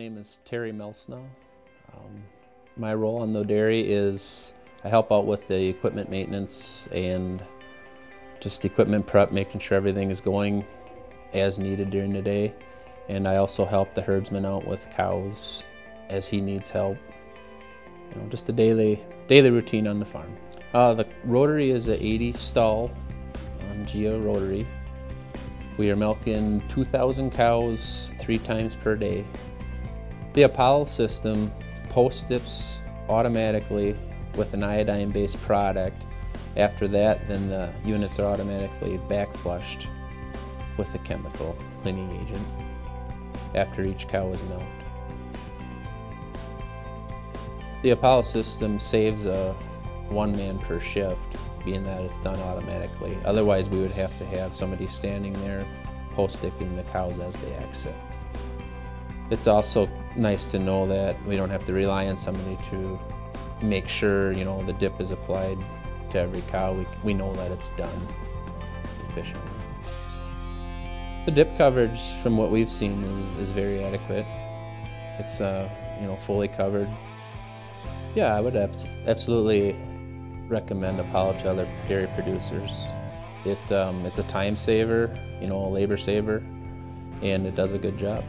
is Terry Mlsna. Um, my role on the dairy is I help out with the equipment maintenance and just equipment prep, making sure everything is going as needed during the day. And I also help the herdsman out with cows as he needs help. You know, just a daily daily routine on the farm. Uh, the rotary is a 80 stall um, GEA rotary. We are milking 2,000 cows three times per day. The Apollo system post dips automatically with an iodine-based product. After that, then the units are automatically back flushed with a chemical cleaning agent after each cow is milked. The Apollo system saves a one man per shift being that it's done automatically. Otherwise, we would have to have somebody standing there post-dipping the cows as they exit. It's also nice to know that we don't have to rely on somebody to make sure, you know, the dip is applied to every cow. We, we know that it's done efficiently. The dip coverage, from what we've seen, is, is very adequate. It's, uh, you know, fully covered. Yeah, I would abs absolutely recommend Apollo to other dairy producers. It, um, it's a time saver, you know, a labor saver, and it does a good job.